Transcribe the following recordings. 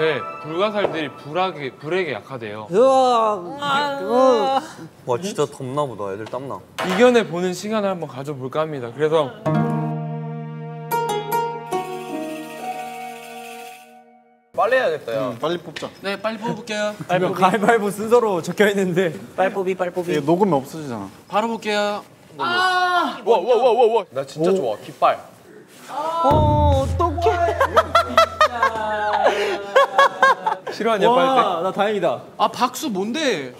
네, 불가사리들이 불에게, 불에게 약하대요. 와 진짜 덥나 보다. 애들 땀나. 이겨내 보는 시간을 한번 가져볼까 합니다. 그래서 빨리 해야겠다 야. 빨리 뽑자. 네 빨리 뽑을게요. 이거 가위바위보 순서로 적혀 있는데. 빨뽀비 빨뽀비. 이거 녹으면 없어지잖아. 바로 볼게요. 와와 와 와 와. 나 진짜 좋아. 깃발 싫어하냐 빨대? 와나 다행이다 아 박수 뭔데?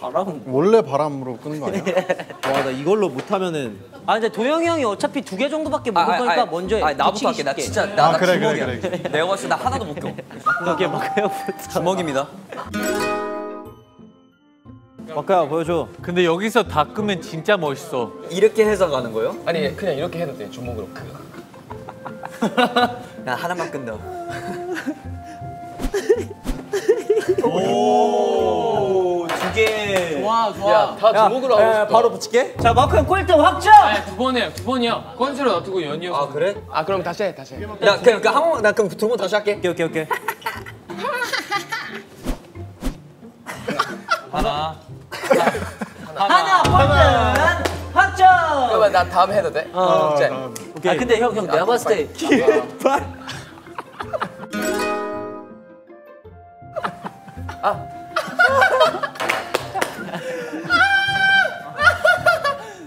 원래 바람으로 끄는 거 아니야? 와 나 이걸로 못하면은 아 근데 도영이 형이 어차피 두 개 정도밖에 못 아, 올 아, 거니까 아, 먼저 해 아 나부터 할게 나. 진짜 나, 아, 나 그래, 그래, 주먹이야 그래, 그래. 내가 봤을 때 나 하나도 못 껴. 그게 막혀부터 주먹입니다 마카야 보여줘 근데 여기서 다 끄면 진짜 멋있어. 이렇게 해서 가는 거예요? 아니 그냥 이렇게 해도 돼 주먹으로 나 하나만 끈다 두 개 좋아 좋아. 야 다 주먹으로 하고 싶다 바로 붙일게 자 마크 형 꼴등 확정 아니 두번 해요, 두 번이요. 건수로 놔두고 연이어서. 아 그래? 아 그럼 다시 해 다시 해 나 그냥 그한 번만 나 그럼 두 번 다시 할게 오케이 오케이 오케이 하나. 하나 꼴등 확정 그러면 나 다음 해도 돼? 어 이제 아 근데 형 형 내가 봤을 때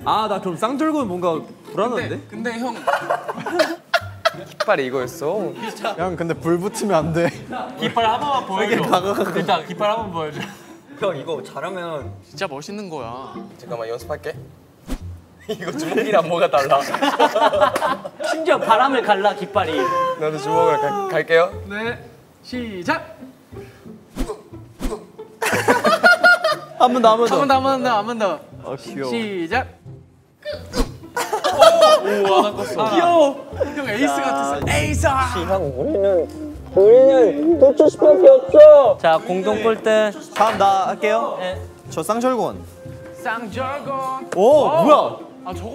아 나 그럼 쌍절곤 뭔가 불안한데? 근데 형 깃발이 이거였어 형 근데 불 붙으면 안 돼. 깃발 한 번만 보여줘. 일단 깃발 한 번 보여줘. 형 이거 잘하면 진짜 멋있는 거야. 잠깐만 연습할게 이거 주먹이랑 뭐가 달라 심지어 바람을 갈라 깃발이 나도 주먹으로 가, 갈게요 네 시작. 한 번 더 한번한더번더 한 번 더 한 번 더. 아 귀여워 시작. 귀여워 형 에이스 같았어. 에이스. 자 공동 꼴등 다음 나 할게요 네. 저 쌍절곤 쌍절곤. 오 뭐야 아 저거.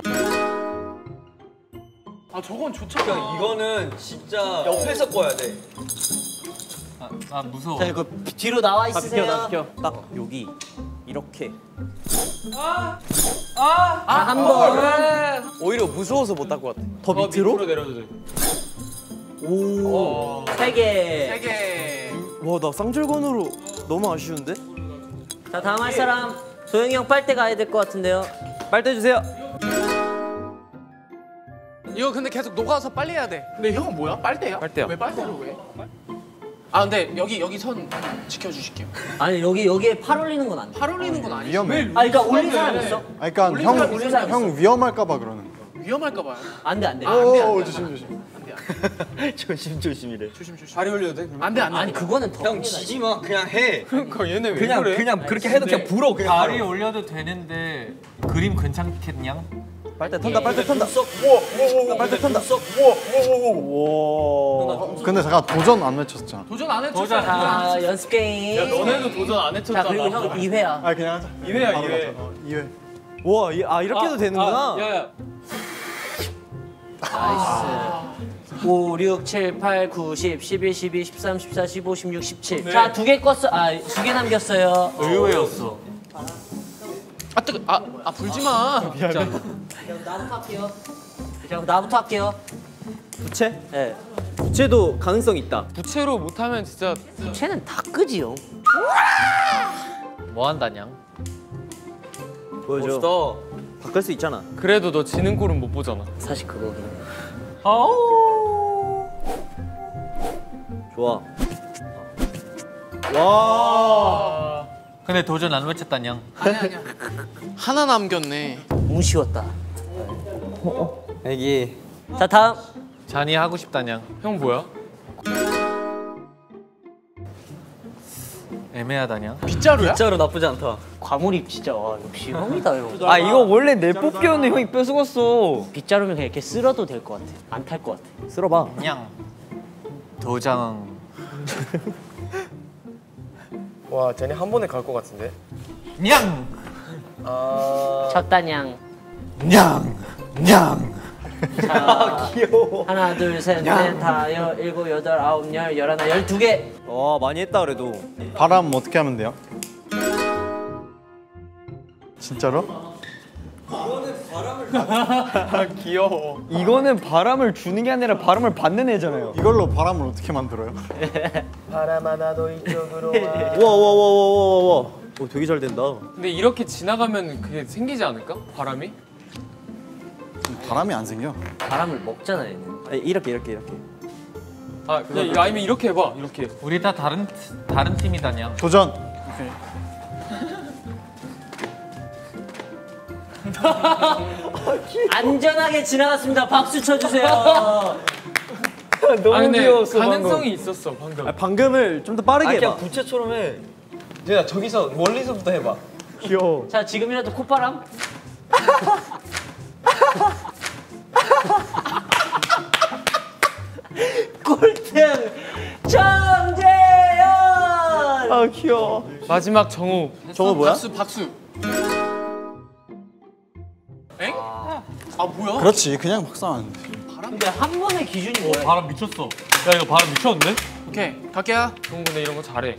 아 저건 좋잖아. 형 이거는 진짜 옆에서 꺼야 돼 아 무서워. 자 이거 뒤로 나와 다 비켜 다 있으세요 비켜 딱 여기 이렇게 한번 오히려 무서워서 못할것 같아 더 밑으로? 내려도 돼. 세개 세 개. 와 나 쌍절곤으로 너무 아쉬운데? 자 다음 할 사람 도영이 형 빨대 가야 될 것 같은데요 빨대 주세요 이거 근데 계속 녹아서 빨리 해야 돼. 근데 형은 뭐야? 빨대야? 빨대요. 왜 빨대를 왜? 아 근데 여기 여기 선 지켜주실게요. 아니 여기 여기에 팔 올리는 건 안 돼. 팔 올리는 건 아니지. 위험해. 아 그러니까 올린 사람 있어? 아 그러니까 올린 사람 형, 형 위험할까봐 그러는 거야. 위험할까 봐요. 안돼 안돼. 오 조심 조심. 조심 조심이래 조심 조심. 다리 올려도 돼? 그러면? 안돼 안돼. 아니 그거는 더 형 지지 마 그냥 해 그러니까 얘네 왜 그냥 그래? 그냥 그렇게 해도 그냥 불어 그냥 다리 바로. 올려도 되는데 그림 괜찮겠냐? 빨대 턴다 빨대 턴다 빨대 턴다 우와 근데 잠깐 도전 안 외쳤잖아. 도전 안 했죠? 도전. 자 연습 게임. 너네도 도전 안자 했었잖아. 그리고 형 2회야. 아 그냥 하자. 2회야, 바로 2회. 가자. 어, 2회. 와, 이- 아 이렇게 해도 되는구나. 야, 야. 5, 6, 7, 8, 9, 10, 11, 12, 13, 14, 15, 16, 17. 자 두 개 껐어. 아두 개 남겼어요. 의외였어. 아 뜨거. 아 아 불지 마. 나부터 할게요. 자 나부터 할게요. 부채? 네. 부채도 가능성 있다. 부채로 못하면 진짜 쟤는 다 끄지요. 뭐 한다냥? 보여줘. 멋있다 바꿀 수 있잖아. 그래도 너 지는 꼴은 못 보잖아. 사실 그거긴 해. 좋아. 와. 근데 도전 안 외쳤다냥? 아니 아니야. 하나 남겼네. 너무 쉬웠다. 애기 자 다음. 잔이 하고 싶다냥? 형 뭐야? 애매하다냥? 빗자루야? 진짜로 나쁘지 않다 과몰입 진짜 와 역시 형이다 형. 아 이거 원래 내 뽑기였는데 형이 뺏어갔어 빗자루면 그냥 이렇게 쓸어도 될 것 같아. 안 탈 것 같아. 쓸어봐. 냥. 도장. 와 쟤네 한 번에 갈 것 같은데 냥. 아첫 단양. 냥. 냥. 자, 귀여워. 하나, 둘, 셋, 넷, 다, 여, 일곱, 여덟, 아홉, 열, 열하나, 열두 개. 와 많이 했다 그래도. 바람 어떻게 하면 돼요? 진짜로? 이거는 바람을 주는 게 아니라 바람을 받는 애잖아요. 이걸로 바람을 어떻게 만들어요? 와와와와와와. 오 되게 잘 된다. 근데 이렇게 지나가면 그게 생기지 않을까? 바람이? 바람이 안 생겨. 바람을 먹잖아, 얘는. 이렇게 이렇게 이렇게. 아, 그냥 이거 아니면 이렇게 해봐. 이렇게. 우리 다 다른 다른 팀이다냐. 도전. 안전하게 지나갔습니다. 박수 쳐주세요. 너무 아 귀여웠어 가능성이 있었어 방금. 방금. 방금을 좀 더 빠르게 아, 해봐. 그냥 부채처럼 해. 야 저기서 멀리서부터 해봐. 귀여워. 자, 지금이라도 콧바람. 꼴등 정재현. 아 귀여워. 마지막 정우. 저거 뭐야? 박수 박수. 아 뭐야? 그렇지. 그냥 박사면 돼. 근데 한 번의 기준이 뭐야? 바람 미쳤어. 야 이거 바람 미쳤는데? 오케이 갈게요. 정우 근데 이런 거 잘해.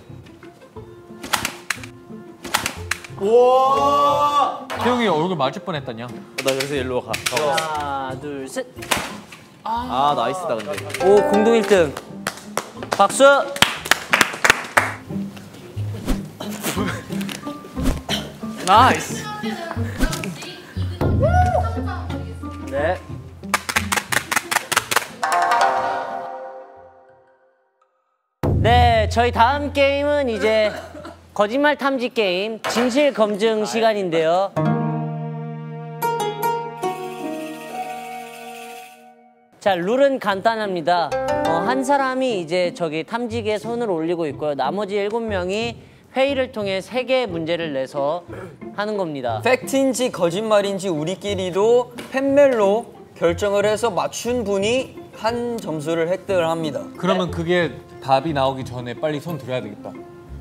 태용이 얼굴 맞을 뻔했다냐. 나 여기서 일로 가. 하나, 둘, 셋. 아 nice다 근데. 오, 공동 1등. 박수. nice. 저희 다음 게임은 이제 거짓말 탐지 게임 진실 검증 시간인데요. 자, 룰은 간단합니다. 어, 한 사람이 이제 저기 탐지기에 손을 올리고 있고요. 나머지 일곱 명이 회의를 통해 세 개의 문제를 내서 하는 겁니다. 팩트인지 거짓말인지 우리끼리도 팬멜로 결정을 해서 맞춘 분이 한 점수를 획득을 합니다. 그러면 그게 답이 나오기 전에 빨리 손 들어야 되겠다.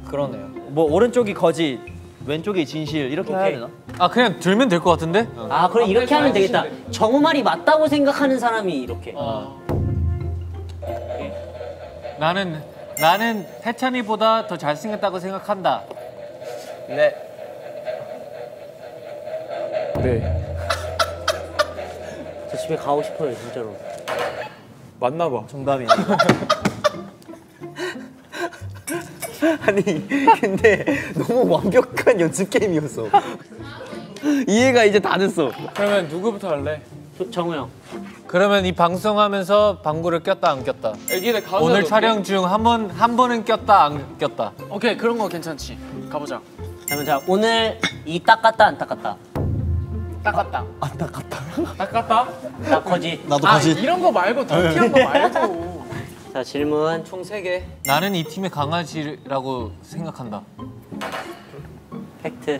그러네요. 뭐 오른쪽이 거짓, 왼쪽이 진실 이렇게 해야 오케이. 되나? 아 그냥 들면 될 것 같은데? 아, 그럼 이렇게 하면 되겠다. 정우 말이 맞다고 생각하는 사람이 이렇게. 나는 나는 해찬이보다 더 잘생겼다고 생각한다. 네. 네. 저 집에 가고 싶어요, 진짜로. 맞나 봐. 정답이네. 아니 근데 너무 완벽한 연습 게임이었어. 이해가 이제 다 됐어. 그러면 누구부터 할래? 저- 정우 형. 그러면 이 방송하면서 방구를 꼈다 안 꼈다. 애기들 가운데 오늘 촬영 중 한 번 한 번은 꼈다 안 꼈다. 오케이 그런 거 괜찮지. 가보자. 그러면 자, 오늘 이 닦았다 안 닦았다? 닦았다. 닦았다? 나 거짓. 나도 아 거짓. 이런 거 말고 더티한 거 말고. 자, 질문. 총 3개. 나는 이 팀의 강아지라고 생각한다. 팩트.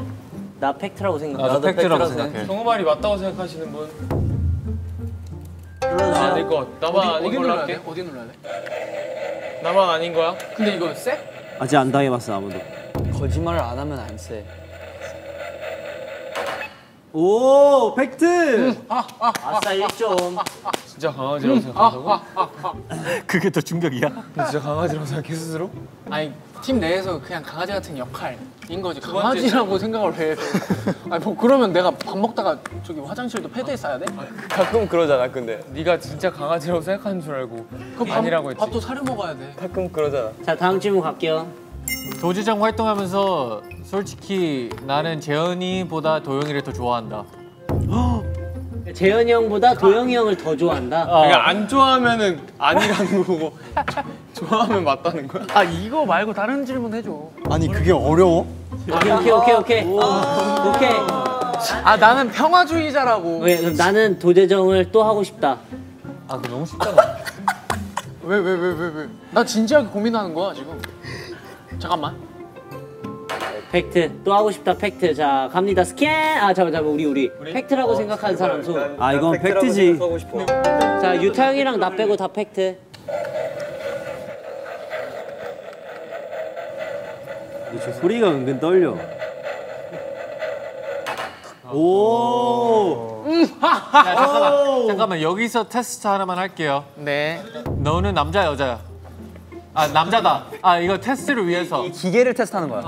나 팩트라고 생각해. 나도 팩트라고 팩트라고 생각해. 정우 말이 맞다고 생각하시는 분? 아닐 것. 나만 어디, 아닌 걸로 할게. 돼? 어디 눌러야 돼? 나만 아닌 거야? 근데 이거 쎄? 아직 안 당해봤어 아무도. 거짓말을 안 하면 안 쎄. 오 팩트. 아싸 1점. 진짜 강아지라고 생각한다고? 그게 더 충격이야? 진짜 강아지라고 생각해 스스로? 아니 팀 내에서 그냥 강아지 같은 역할인 거지. 강아지라고 생각을 해. 아니 뭐 그러면 내가 밥 먹다가 저기 화장실도 패드에 싸야 돼? 가끔 그러잖아 근데. 네가 진짜 강아지라고 생각하는 줄 알고 그 밥, 아니라고 했지. 밥도 사려 먹어야 돼. 가끔 그러잖아. 자, 다음 질문 갈게요. 도지장 활동하면서 솔직히 나는 재현이보다 도영이를 더 좋아한다. 재현이 형보다 도영이 형을 더 좋아한다. 그러니까 안 좋아하면은 아니라는 거고 좋아하면 맞다는 거야? 아 이거 말고 다른 질문 해줘. 아니 그게 어려워? 오케이, 오케이, 오케이, 오케이. 오케이. 아 나는 평화주의자라고. 왜, 그럼 나는 도재정을 또 하고 싶다. 아 그거 너무 쉽잖아. 왜 왜 왜 왜 왜? 나 진지하게 고민하는 거야 지금. 잠깐만. 팩트. 또 하고 싶다, 팩트. 자, 갑니다. 스캔! 아, 잠깐, 잠깐, 우리, 우리. 팩트라고 생각하는 사람 손. 아 이건 팩트지. 자, 유타 형이랑 나 빼고 다 팩트. 저 소리가 은근 떨려. 오. 야, 잠깐만. 잠깐만 여기서 테스트 하나만 할게요. 네. 너는 남자 여자야? 아 남자다. 아 이거 테스트를 위해서. 기계를 테스트하는 거야.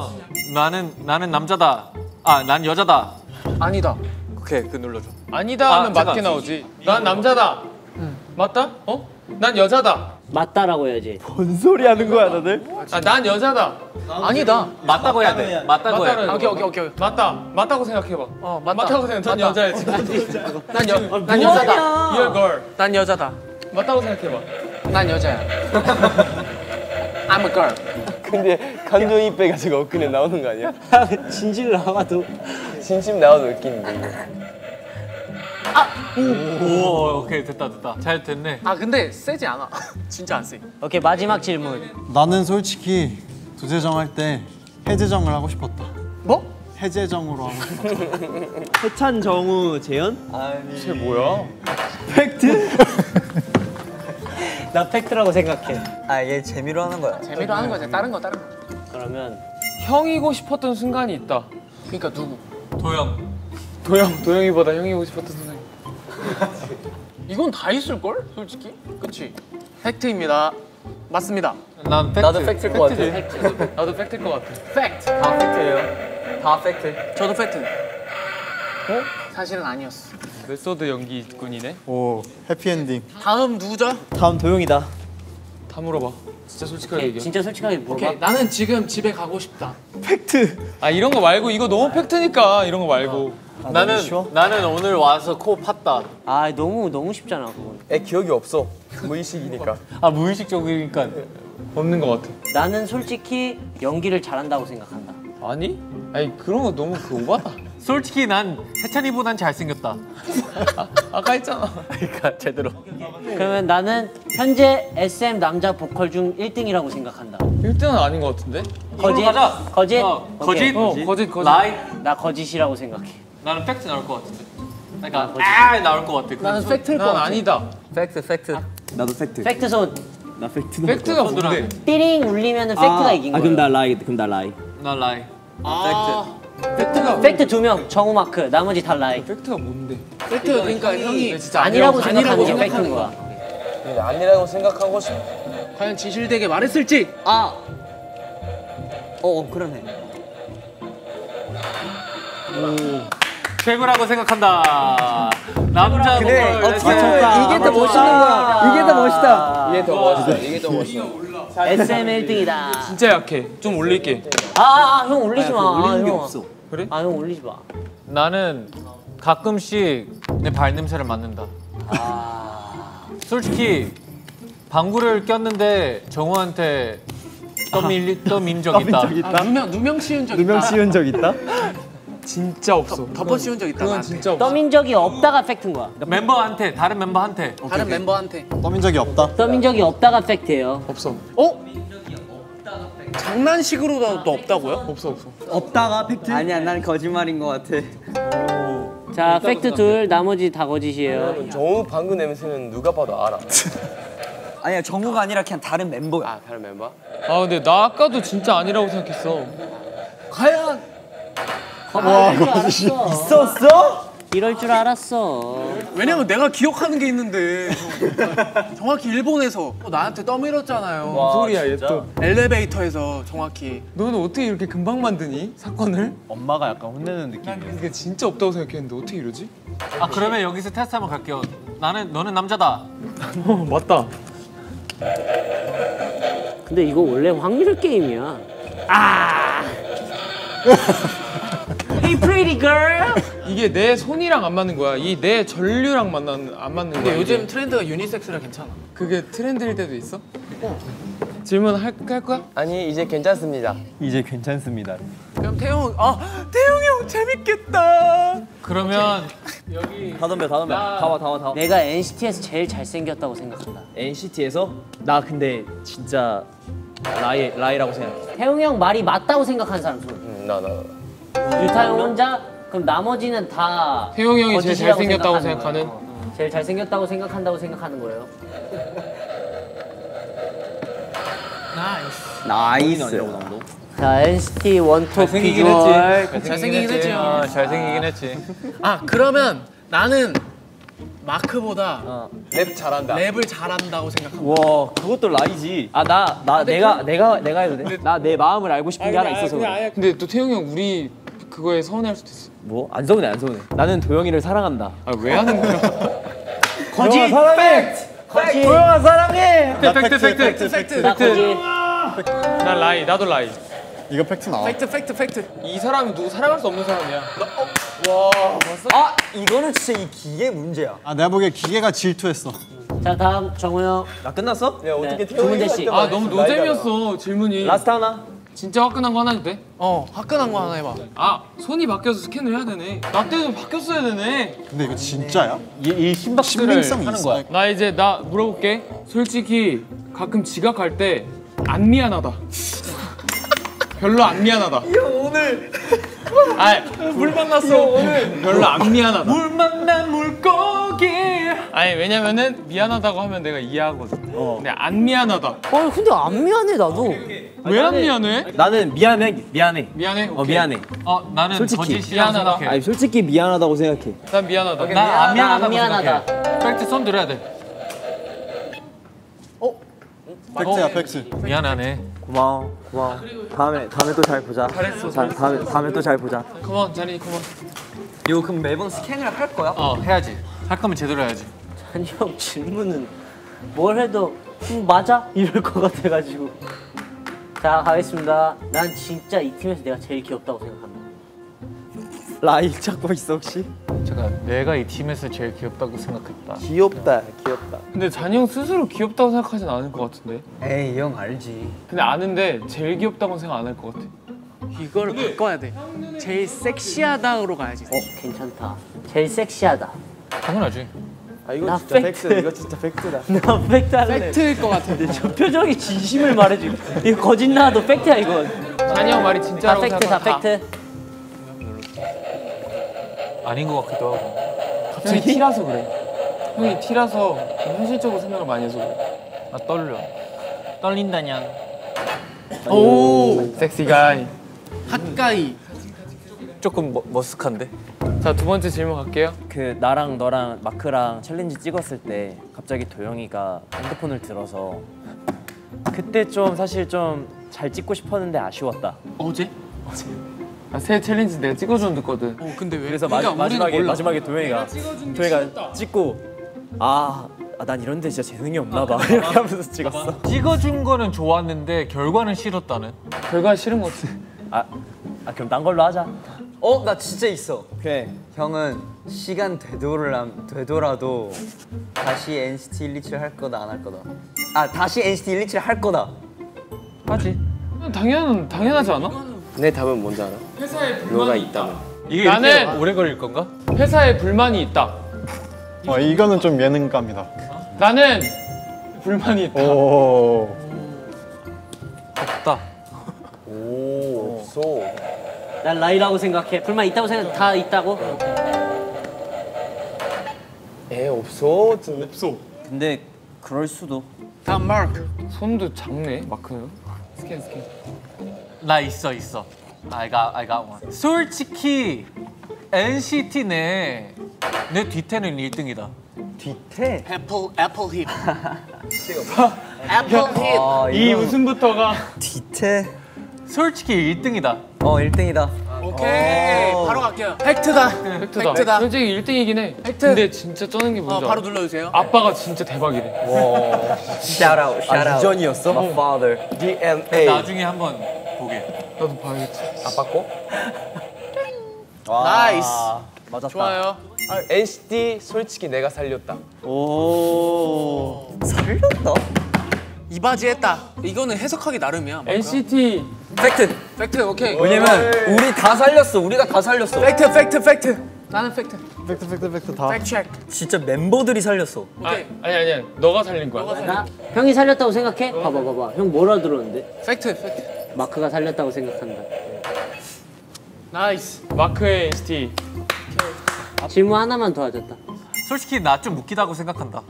나는 나는 남자다. 아 난 여자다. 아니다. 오케이 그 눌러줘. 아니다 하면 아, 맞게 잠깐. 나오지. 난 남자다. 맞다? 어? 난 여자다. 맞다라고 해야지. 뭔 소리 하는 거야 다들? 아, 난 여자다. 아니다. 맞다고 해야 돼. 맞다고 해야 돼. 오케이 오케이 오케이. 맞다. 맞다고 생각해봐. 어 맞다. 맞다고 생각해. 난 여자야지. 난, 여, 난 여자다. You're girl. 난 여자다. 맞다고 생각해봐. 난 여자야. I'm a girl. 근데 감정이 빼가지고 엊그제 나오는 거 아니야? 진실 나와도. 진심 나와도 웃기는데 이거. 오 오케이 됐다 됐다. 잘 됐네. 아 근데 세지 않아. 진짜 안 세. 오케이 마지막 질문. 나는 솔직히 도재정 할 때 해재정을 하고 싶었다. 뭐? 해재정으로 하고 싶었다. 해찬 정우 재현? 쟤 뭐야? 팩트? 나 팩트라고 생각해. 아 얘 재미로 하는 거야. 재미로 하는 거지. 다른 거 다른 거. 그러면 형이고 싶었던 순간이 있다. 그러니까 누구? 도영. 도영, 도영이보다 형이고 싶었던 순간이. 이건 다 있을 걸? 솔직히. 그치? 팩트입니다. 맞습니다. 난 팩트. 나도 팩트일 것 같아. 나도 팩트일 것 같아. 팩트. 다 팩트예요. 다 팩트. 저도 팩트. 어? 사실은 아니었어. 메소드 연기꾼이네. 오 해피엔딩. 다음 누구죠? 다음 도영이다. 다 물어봐. 진짜 솔직하게 오케이, 얘기해. 진짜 솔직하게 물어봐. 오케이. 나는 지금 집에 가고 싶다. 팩트. 아 이런 거 말고 이거 너무 팩트니까 이런 거 말고. 나는 나는 오늘 와서 코 팠다. 아 너무 너무 쉽잖아 그건. 애 기억이 없어. 무의식이니까. 아 무의식적이니까. 없는 것 같아. 나는 솔직히 연기를 잘한다고 생각한다. 아니? 아니 그런 거 너무 그 오바다. 솔직히 난 해찬이보단 잘생겼다. 아 까 했잖아. 그러니까 제대로. 그러면 나는 현재 SM 남자 보컬 중 1등이라고 생각한다. 1등은 아닌 것 같은데? 거짓? 가자. 거짓? 어. 거짓? 어 거짓 거짓. lie. 나 거짓이라고 생각해. 나는 팩트 나올 것 같은데. 그러니까 아 나올 것 같아. 나는 팩트일 것난 같아. 아니다. 팩트 팩트. 나도 팩트. 팩트 손 나 팩트. 팩트가 뭔데? 띠링 울리면 은 팩트가 이긴 아 거야. 그럼 나 lie. 그럼 나 lie. 나 lie. 팩트 가 팩트 두 명, 정우 마크, 나머지 다 lie. 팩트가 뭔데? 팩트 그러니까 형이 진짜 아니라고 생각하는 게 아니라고 팩트인 거야. 근데 아니라고 생각하고 싶. 과연 진실되게 말했을지. 아. 어, 어 그러네. 최고라고 생각한다. 남자 어떻게 SM. 보면 이게 더 멋있는 거야. 이게 더 멋있다. 이게 더 멋있어. 이게 더 멋있어. SM 1등이다. 진짜 약해. 좀 올릴게. 아, 아, 형 올리지 마. 올리는 게 형. 없어. 그래? 아, 형 올리지 마. 나는 가끔씩 내 발냄새를 맡는다. 솔직히 방구를 꼈는데 정우한테 떠밀 떠민 적 있다. 아, 누명 누명 씌운 적 있다. 누명 씌운 적 있다? 진짜 없어. 덮어 씌운 적 있다. 그건 나한테. 진짜 없어. 떠민 적이 없다가 팩트인 거야. 멤버한테 다른 멤버한테 다른 멤버한테. 떠민 적이 없다. 떠민 적이 없다가 팩트예요. 없어. 어? 장난식으로도 없다고요? 없어 없어. 없다가 팩트? 아니야, 난 거짓말인 것 같아. 자, 팩트 둘, 나머지 다 거짓이에요. 정우 방구 냄새는 누가 봐도 알아. 아니야, 정우가 아니라 그냥 다른 멤버야. 아 다른 멤버? 아 근데 나 아까도 진짜 아니라고 생각했어. 과연 와, 거짓이 있었어? 이럴 줄 알았어. 왜냐면 내가 기억하는 게 있는데 정확히 일본에서 또 나한테 떠밀었잖아요. 뭔 소리야 얘 또. 엘리베이터에서 정확히 너는 어떻게 이렇게 금방 만드니 사건을? 엄마가 약간 혼내는 느낌. 이게 진짜 없다고 생각했는데 어떻게 이러지? 아 그러면 여기서 테스트 한번 갈게요. 나는 너는 남자다. 어 맞다. 근데 이거 원래 확률 게임이야. 아! Pretty girl. 이게 내 손이랑 안 맞는 거야. 이 내 전류랑 만나는 안 맞는 거야. 근데 요즘 이게. 트렌드가 유니섹스라 괜찮아. 그게 트렌드일 때도 있어? 질문 할, 할 거야? 아니 이제 괜찮습니다. 이제 괜찮습니다. 그럼 태용 아 태용이 형 재밌겠다. 그러면 여기 다 덤벼 다 덤벼. 다와 다 와 다 와. 내가 NCT에서 제일 잘생겼다고 생각한다. NCT에서 나 근데 진짜 라이 라이라고 생각해. 태웅이 형 말이 맞다고 생각하는 사람 손. 음, 나 나. 유타 형 혼자? 그럼 나머지는 다 태용이 형이 제일 잘생겼다고 생각하는 생각하는? 거예요. 어. 제일 잘생겼다고 생각한다고 생각하는 거예요. Nice. Nice. 자 NCT 원톱 잘생기긴 비주얼 잘생기긴 했지. 어, 잘생기긴 했지. 아 그러면 나는 마크보다 어. 랩 잘한다. 랩을 잘한다고 생각합니다. 와 그것도 lie지. 아 나 나 내가 내가 내가 해도 돼? 나 내 마음을 알고 싶은 게 하나 있어서. 근데, 그래. 근데 또 태용이 형 우리 그거에 서운해할 수도 있어. 뭐? 안 서운해 안 서운해. 나는 도영이를 사랑한다. 아 왜 하는 거야? 거짓 사랑해. 거짓. 도영아 사랑해. 팩트 팩트 팩트. 나 거짓. 난 lie 나도 lie. 이거 팩트 나와. 팩트 팩트 팩트. 이 사람이 누구 사랑할 수 없는 사람이야. 아 이거는 진짜 이 기계 문제야. 아 내가 보기에 기계가 질투했어. 자 다음 정우 형. 나 끝났어? 네, 두 문제씩. 아 너무 노잼이었어 질문이. last 하나. 진짜 화끈한 거 하나 해도 돼? 어 화끈한 거 하나 해봐. 아 손이 바뀌어서 스캔을 해야 되네. 나 때도 바뀌었어야 되네. 근데 이거 진짜야? 이, 이 심박수를 하는 있어. 거야. 나 이제 나 물어볼게. 솔직히 가끔 지각할 때 안 미안하다. 별로 안 미안하다. 야 오늘. 아물 만났어 오늘. 별로 안 미안하다. 물 만난 물고기. 아니 왜냐면은 미안하다고 하면 내가 이해하거든. 근데 안 미안하다. 어 근데 안 미안해 나도. 왜 안 미안해? 나는 미안해 미안해. 미안해. 어 오케이. 미안해. 어 나는 솔직히. 미안하다. 생각해. 아니 솔직히 미안하다고 생각해. 난 미안하다. 나안나 미안하다고 안 미안하다. 생각해. 팩트 손 들어야 돼. 팩트야 팩트. 미안하네. 고마워 고마워. 다음에 다음에 또 잘 보자. 잘했어. 자, 다음에 다음에 또 잘 보자. Come on 쟈니 come on. 이거 그럼 매번 스캔을 할 거야? 어 해야지. 할 거면 제대로 해야지. 아니 형 질문은 뭘 해도 음, 맞아 이럴 것 같아가지고. 자 가겠습니다. 난 진짜 이 팀에서 내가 제일 귀엽다고 생각한다. Lie 찾고 있어 혹시? 제가 내가 이 팀에서 제일 귀엽다고 생각했다. 귀엽다 귀엽다. 근데 쟈니 형 스스로 귀엽다고 생각하진 않을 것 같은데. 에이 형 알지. 근데 아는데 제일 귀엽다고 생각 안 할 것 같아. 이걸 바꿔야 돼. 제일 섹시하다로 가야지. 어 괜찮다. 제일 섹시하다. 당연하지. 아 이거 나 진짜 팩트. 팩트. 이거 진짜 팩트다. 나 팩트 할래. 팩트일 것 같아. 저 표정이 진심을 말해줘. 이거 거짓 나와도 팩트야 이건. 쟈니 형 말이 다 진짜라고 팩트 다 팩트. 아닌 것 같기도 하고. 형이 티라서 그래. 형이 티라서 현실적으로 생각을 많이 해서 그래. 나 떨려. 떨린다냥. 오 sexy guy. Hot guy. 조금 머, 머쓱한데. 자 두 번째 질문 갈게요. 그 나랑 너랑 마크랑 챌린지 찍었을 때 갑자기 도영이가 핸드폰을 들어서 그때 좀 사실 좀 잘 찍고 싶었는데 아쉬웠다. 어제? 아, 새 챌린지 내가 찍어줬거든. 어 근데 왜? 그래서 그러니까 마, 지막에. 마지막에 도영이가 도영이가 찍고 아, 아, 난 이런데 진짜 재능이 없나 봐 이렇게 하면서 찍었어. 찍어준 거는 좋았는데 결과는 싫었다는. 결과 싫은 거지. 아, 아 그럼 딴 걸로 하자. 어 나 진짜 있어. 오케이. 형은 시간 되돌아 되돌아도 다시 NCT 127 할 거다 안 할 거다. 아 다시 NCT 127 할 거다. 하지. 당연 당연하지 않아? 내 답은 뭔지 알아? 회사에 너가 있다면. 이게 나는- 이렇게 오래 걸릴 건가? 회사에 불만이 있다. 어 이거는 좀 예능감이다. 나는 불만이 있다. 오. 없다. 난 라이라고 생각해. 불만 있다고 생각 다 있다고. 에 없어. 진짜. 없어. 근데 그럴 수도. 다음 마크. 손도 작네 마크는. 스캔 스캔. 나 있어 있어. I got I got one. 솔직히 NCT 내 내 뒤태는 1등이다. 뒤태. Apple apple hip. Apple hip. 아 이 웃음부터가 뒤태. 솔직히 1등이다. 어 1등이다. 오케이. 바로 갈게요. 팩트다. 팩트다. 팩트다. 솔직히 1등이긴 해. 팩트. 근데 진짜 쩌는 게어 뭔지 바로 알아? 눌러주세요. 아빠가 진짜 대박이래. Shout out. Shout out. 유전이었어? My father. DNA. 나중에 한번 보게. 나도 봐야겠지. 아빠 거? Nice. 맞았다. 좋아요. 아, NCT 솔직히 내가 살렸다. 오. 살렸다. 이바지했다. 이거는 해석하기 나름이야. NCT 팩트. 팩트 오케이. 왜냐면 우리 다 살렸어. 우리가 다 살렸어. 팩트 팩트 팩트. 나는 팩트. 팩트 팩트 팩트 다. 팩트 체크. 진짜 멤버들이 살렸어. 오케이. 아 니 아니 아니 너가 살린 거야. 나 형이 살렸다고 생각해? 봐봐 봐봐. 형 뭐라 들었는데? 팩트 팩트. 마크가 살렸다고 생각한다. Nice. 마크의 NCT 질문 하나만 더 하졌다. 솔직히 나 좀 웃기다고 생각한다.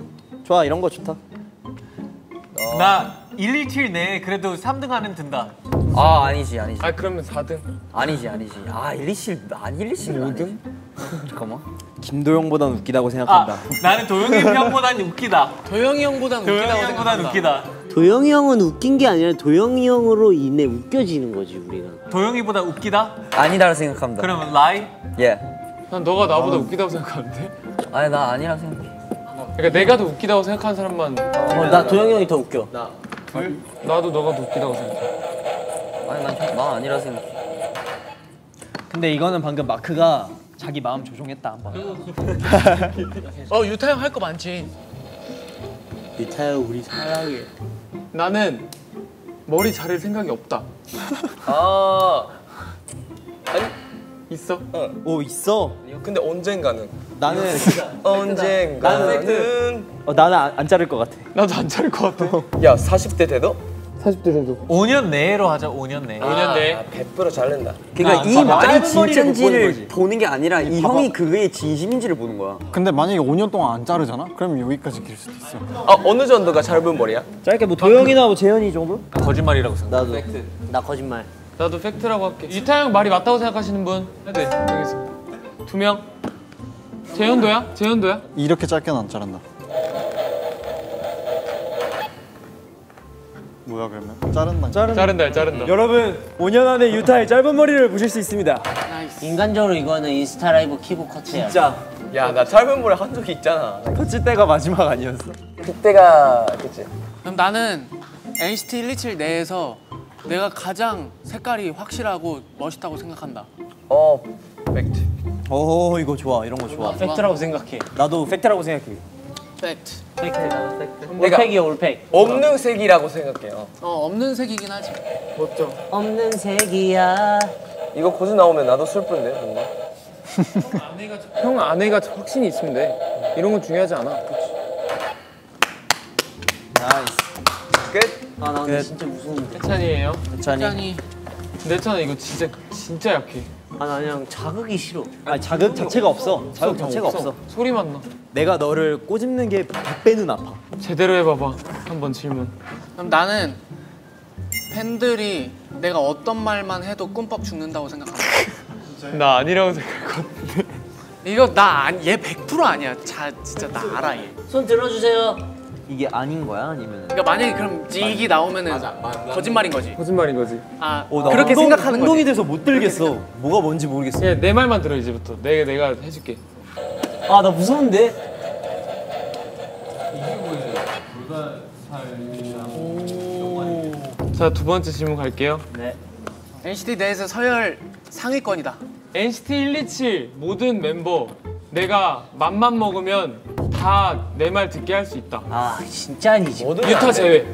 좋아 이런 거 좋다. 나117 내에 그래도 3등 하는 든다. 아 아니지 아니지. 아 그러면 4등 아니지 아니지. 아 127, 안 127. 5등? 잠깐만. 김도영보단 웃기다고 생각한다. 아 나는 도영이 형보단 웃기다. 도영이 형보단 도영이 웃기다고 생각한다. 웃기다. 도영이 형은 웃긴 게 아니라 도영이 형으로 인해 웃겨지는 거지 우리가. 도영이보다 웃기다? 아니다고 생각합니다. 그러면 라이? 예. 난 너가 나보다 웃기다고 생각하는데. 아니 나 아니라 생각해. 그러니까 내가 더 웃기다고 생각하는 사람만 어, 나 도영이 형이 더 웃겨. 나도 너가 더 웃기다고 생각해. 아니 난, 난 아니라 생각해. 근데 이거는 방금 마크가 자기 마음 조종했다 한 번. 어 유타 형 할 거 많지. 유타야 우리 사랑해. 나는 머리 자를 생각이 없다. 아 있어? 오 있어. 근데 언젠가는 나는 언젠가는 어, 나는 안, 안 자를 것 같아. 나도 안 자를 것 같아. 야 40대 돼도 40대 돼도. 5년 내로 하자 5년 내. 5년 내. 아, 100% 잘른다. 그러니까 아, 이 짧은 말이 못 보는 진짠지를 거지. 보는 게 아니라 이 형이 그게 진심인지를 보는 거야. 근데 만약에 5년 동안 안 자르잖아? 그럼 여기까지 길 수도 있어. 아 어느 정도가 짧은 머리야? 짧게 뭐 도영이나 뭐 재현이 정도? 거짓말이라고 생각. 나도. 나 거짓말. 나도 팩트라고 할게. 유타 형 말이 맞다고 생각하시는 분? 네, 여기서 두 명. 재현도야? 재현도야? 이렇게 짧게는 안 자른다. 뭐야 그러면? 자른다. 자른다, 자른다. 여러분 5년 안에 유타의 짧은 머리를 보실 수 있습니다. 인간적으로 이거는 인스타 라이브 키고 커트야. 진짜 야 나 짧은 머리 한 적이 있잖아. 터치 때가 마지막 아니었어? 그때가 그치. 그럼 나는 NCT 127 내에서 내가 가장 색깔이 확실하고 멋있다고 생각한다. 어 팩트. 오 이거 좋아 이런 거 좋아. 팩트라고 생각해. 나도 팩트라고 생각해. 팩트. 팩트. 내가- All 팩이야 all 팩. 없는 색이라고 생각해요. 어 없는 색이긴 하지. 멋져. 없는 색이야. 이거 거짓 나오면 나도 슬픈데 뭔가. 형 아내가 확신이 있으면 돼. 이런 건 중요하지 않아. 끝. 아나 근데 진짜 무서운데. 해찬이에요. 찬이. 짠이. 근데 해찬아 이거 진짜 진짜 약해. 아나 그냥 자극이 싫어. 아 자극 자체가 없어. 자극 자체가 없어. 소리만 나. 내가 너를 꼬집는 게 100배는 아파. 제대로 해봐봐. 한번 질문. 그럼 나는 팬들이 내가 어떤 말만 해도 꿈뻑 죽는다고 생각한다. 나 아니라고 생각할 것 같은데. 이거 나얘 100% 아니야. 자 진짜 나 알아 얘. 손 들어주세요. 이게 아닌 거야 아니면? 그러니까 만약에 그럼 찌익이 나오면은 거짓말인 거지. 거짓말인 거지. 아 어, 나 그렇게 운동- 생각하는 운동이 거지. 돼서 못 들겠어. 뭐가 뭔지 모르겠어. 야, 내 말만 들어 이제부터. 내가 내가 해줄게. 아 나 무서운데. 자 두 번째 질문 갈게요. NCT 내에서 서열 상위권이다. NCT 127 모든 멤버 내가 맘만 먹으면 다 내 말 듣게 할 수 있다. 아 진짜 아니지. 유타 제외.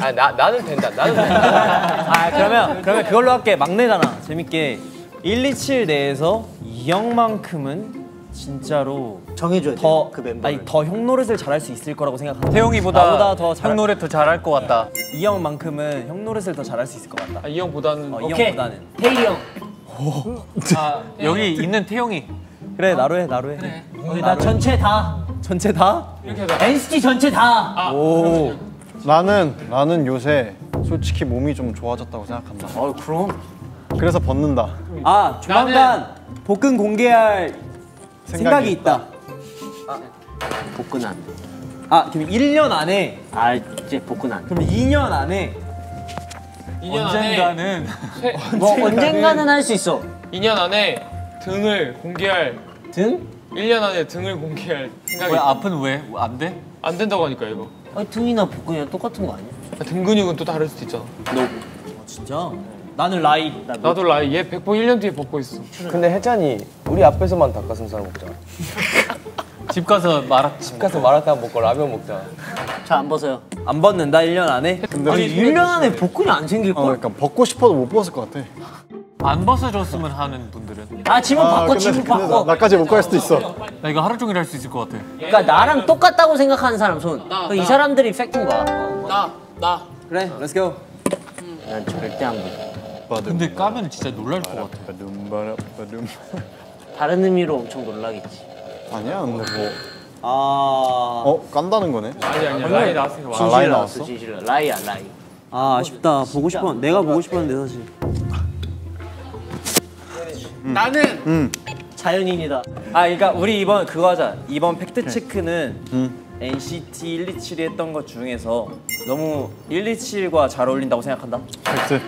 아 나 나는 된다. 나는 된다. 아 그러면 그러면 그걸로 할게. 막내잖아. 재밌게 127 내에서 이 형만큼은 진짜로 정해줘야 돼. 더그 멤버. 아니 더 형 노릇을 잘할 수 있을 거라고 생각한다. 태용이보다 나보다 더 잘. 형 노래 더 잘할 것 같다. 이 형만큼은 형 노릇을 더 잘할 수 있을 것 같다. 아, 이 형보다는 어, 이 오케이. 형보다는. 태일이 형. 아, 여기 있는 태용이. 그래 나로 해 나로 해. 우리 나 전체 다. 전체 다? 이렇게. NCT 전체 다. 오. 나는 나는 요새 솔직히 몸이 좀 좋아졌다고 생각한다. 어 그럼. 그래서 벗는다. 아 조만간 복근 공개할 생각이, 있다. 복근 안. 아 그럼 1년 안에 아 이제 복근 안. 그럼 2년 안에 2년 안에 언젠가는 쇠- 뭐 언젠가는 할 수 있어. 2년 안에 등을 공개할 등? 1년 안에 등을 공개할 생각이 왜. 아픈 왜안 돼? 안 된다고 하니까 이거. 아니 등이나 복근이랑 똑같은 거 아니야? 아, 등 근육은 또 다를 수도 있잖아. 진짜 나는 라이 나도 라이 얘 백보 1년 뒤에 벗고 있어. 근데 혜찬이 우리 앞에서만 닭가슴살 먹자. 집 가서 말아. 집 가서 마라탕 먹고 라면 먹자. 저 안 벗어요. 안 벗는다 1년 안에 아니 1년 안에 복근이 안 생길 어, 걸? 그러니까 벗고 싶어도 못 벗을 것 같아. 안 벗어줬으면 하는 분들은 아 지문 바꿔 근데, 지문 근데 바꿔. 나, 나까지 못 갈 수도 있어. 나 이거 하루 종일 할 수 있을 것 같아. 그러니까 나랑 똑같다고 생각하는 사람 손. 나, 그이 나. 사람들이 팩트인 거야. 나 나. 그래 let's go 난 절대 안 벗어. 근데 까면 진짜 놀랄 것 같아. 바둠바라바둠. 다른 의미로 엄청 놀라겠지. 아니야, 근데 뭐. 아 어, 깐다는 거네. 아니 아니야 lie 나왔으니까 와. 아, lie 나왔어? 진실로 lie야 lie. 아, 아쉽다 보고 싶어 내가 보고 싶었는데 사실 나는 자연인이다. 아 그러니까 우리 이번 그거 하자. 이번 팩트 체크는 NCT 127이 했던 것 중에서 너무 127과 잘 어울린다고 생각한다. 팩트.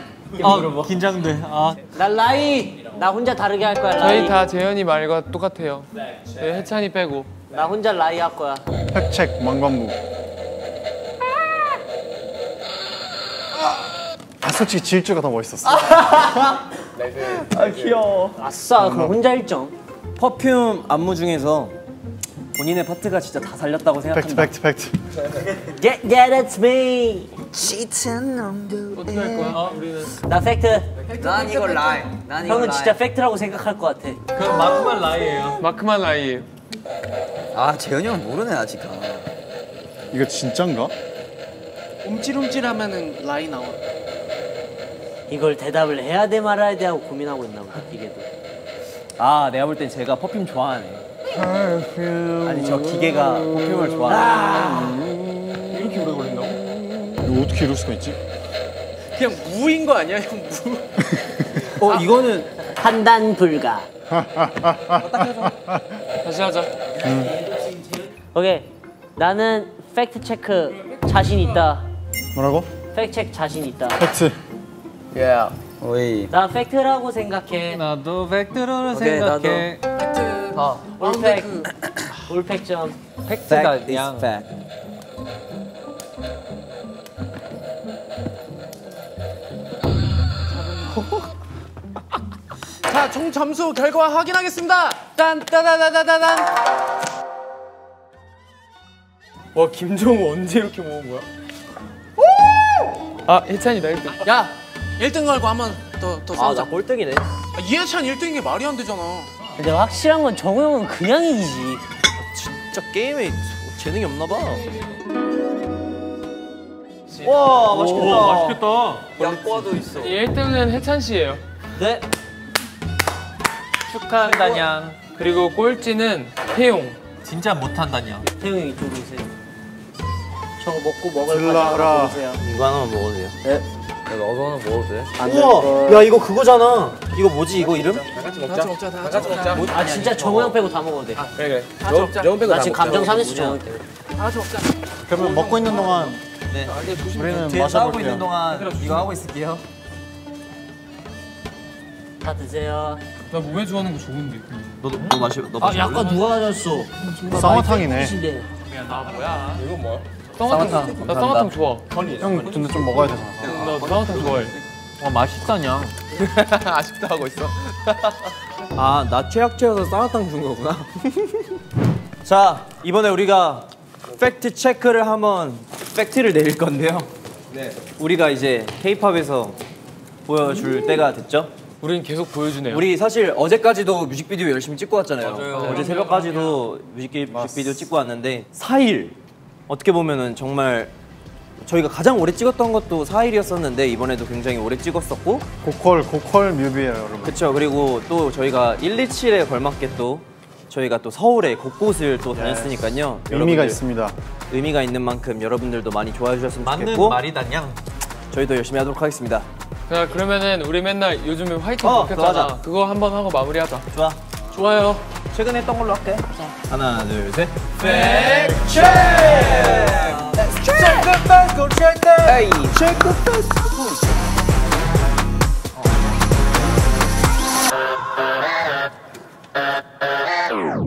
아 긴장돼. 아 나 lie. 나 혼자 다르게 할 거야. Lie. 저희 다 재현이 말과 똑같아요. 저희 해찬이 빼고. 나 혼자 lie 할 거야. 팩책 망관부. 아 솔직히 질주가 더 멋있었어. 아싸. 그럼 혼자 1점. Perfume 안무 중에서 본인의 파트가 진짜 다 살렸다고 팩트 생각한다. 팩트 팩트. Get, get it's me. 어떻게 할 거야? 아, 우리는 나 팩트. 난 이거 lie. 난 이거 형은 lie. 진짜 팩트라고 생각할 것 같아. 그럼 마크만 lie예요. 마크만 lie에요. 아 재현이 형 모르네 아직. 이거 진짠가? 움찔움찔하면은 lie 나와. 이걸 대답을 해야 돼 말아야 돼 하고 고민하고 있나 보다. 기계도. 아 내가 볼 땐 쟤가 Perfume 좋아하네. 아니 저 기계가 Perfume을 좋아하네. 이렇게 오래 걸린다고? 이거 어떻게 이럴 수가 있지? 그냥 무인 거 아니야, 형 무? 어 이거는 판단 불가. 다시 하자. 오케이. 나는 팩트 체크 자신 있다. 뭐라고? 팩트 체크 자신 있다. 팩트. 오이. 나 팩트라고 생각해. 나도 오케이, 생각해. 올팩. 올팩 점. 팩트가 그냥 자, 총 점수 결과 확인하겠습니다. 딴 따다다다다단. 와 김종우 언제 이렇게 모은 거야? 아 해찬이다 1등. 야, 1등 걸고 한 번 더 더 싸우자. 아 나 꼴등이네. 아, 이해찬 1등인 게 말이 안 되잖아. 근데 확실한 건 정우 형은 그냥 이기지. 진짜 게임에 재능이 없나 봐. 와 맛있겠다. 맛있겠다. 양과도 있어. 1등은 해찬 씨예요. 네. 축하한다냥. 그리고 꼴찌는 태용. 진짜 못한다냥. 태용이 이쪽으로 오세요. 저거 먹고 먹을 보세요. 이거 하나만 먹어도 돼요. 내 가 어서는 먹어도 돼? 우와, 야 이거 그거잖아. 이거 뭐지 이거 이름? 다 같이 먹자. 다 같이 먹자. 아 진짜 정우 형 빼고 다 먹어도 돼. 그래 그래. 다 같이 먹자. 나 지금 감정 상했어 정우 형 때문에. 다 같이 먹자. 그러면 먹고 있는 동안 네. 우리는 뒤에 싸우고 있는. 동안 이거 하고 있을게요. 다 드세요. 나 몸에 좋아하는 거 좋은데. 너도 너 마시 너아 약간 누가 가졌어? 쌍화탕이네. 신데 쌍화탕. 나 쌍화탕 좋아. 형 근데 좀 먹어야 되잖아. 나 쌍화탕 좋아해. 와 맛있다냥. 아쉽다 하고 있어. 아 나 최약체여서 쌍화탕 준 거구나. 자 이번에 우리가 팩트 체크를 한번 팩트를 내릴 건데요. 네. 우리가 이제 K-팝에서 보여줄 때가 됐죠. 우린 계속 보여주네요. 우리 사실 어제까지도 뮤직비디오 열심히 찍고 왔잖아요. 어제 새벽까지도 뮤직비, 뮤직비디오 찍고 왔는데 4일 어떻게 보면은 정말 저희가 가장 오래 찍었던 것도 4일이었었는데 이번에도 굉장히 오래 찍었었고 고퀄 고퀄 뮤비예요 여러분. 그쵸 그리고 또 저희가 127에 걸맞게 또 저희가 또 서울의 곳곳을 또 다녔으니까요. 의미가 있습니다. 의미가 있는 만큼 여러분들도 많이 좋아해 주셨으면 맞는 좋겠고 말이다 냥. 저희도 열심히 하도록 하겠습니다. 자 그러면은 우리 맨날 요즘에 화이팅 어, 하자. 그거 한번 하고 마무리하자. 좋아. 좋아요. 최근에 했던 걸로 할게. 하나, 둘, 셋. 백 체크! Let's check the best, go check the hey, check the best. Oh.